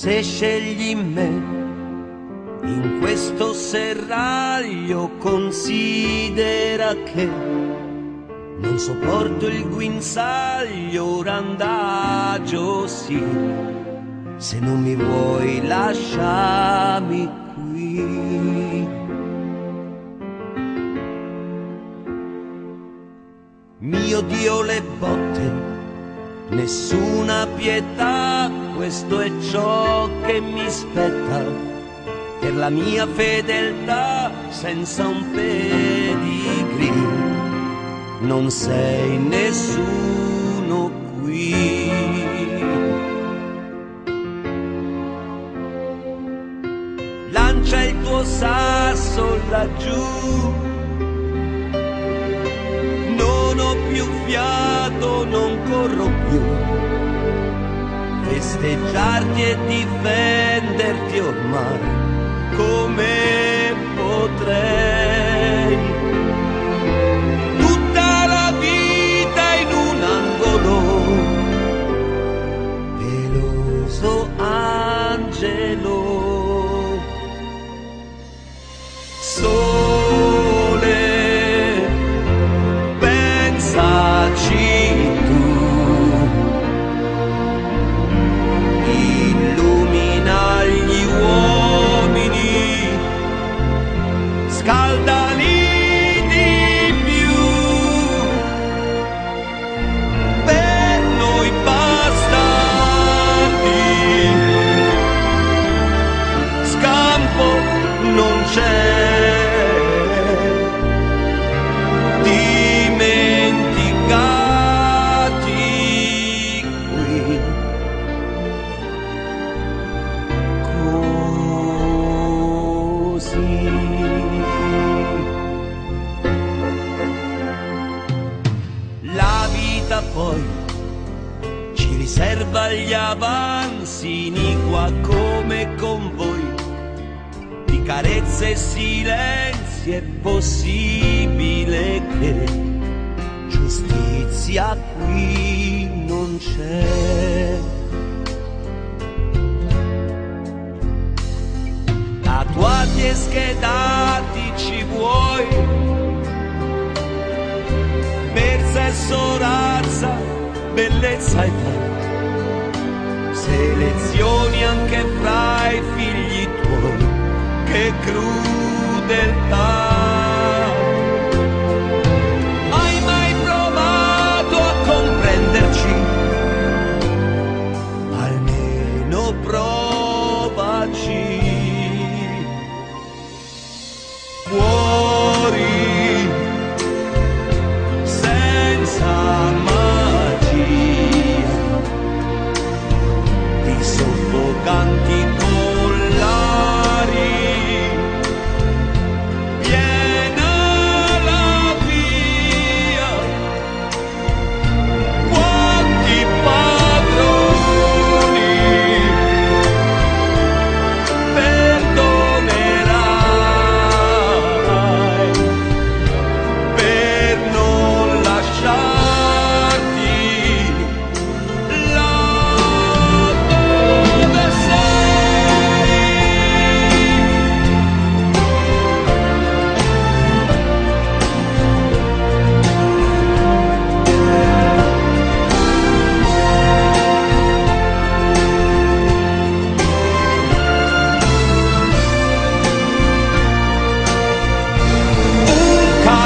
Se scegli me in questo serraglio considera che non sopporto il guinzaglio randagio sì. Se non mi vuoi lasciami qui. Mio Dio le botte nessuna pietà questo è ciò che mi spetta per la mia fedeltà senza un pedigree. Non sei nessuno qui. Lancia il tuo sasso laggiù. Non ho più fiato non corro più festeggiarti e difenderti ormai come potrei. Vita poi ci riserva gli avanzi iniqua come con voi. Di carezze e silenzi è possibile che giustizia qui non c'è. tatuati e schedati ci vuoi per sesso, razza, bellezza e età selezioni anche fra i figli tuoi che crudeltà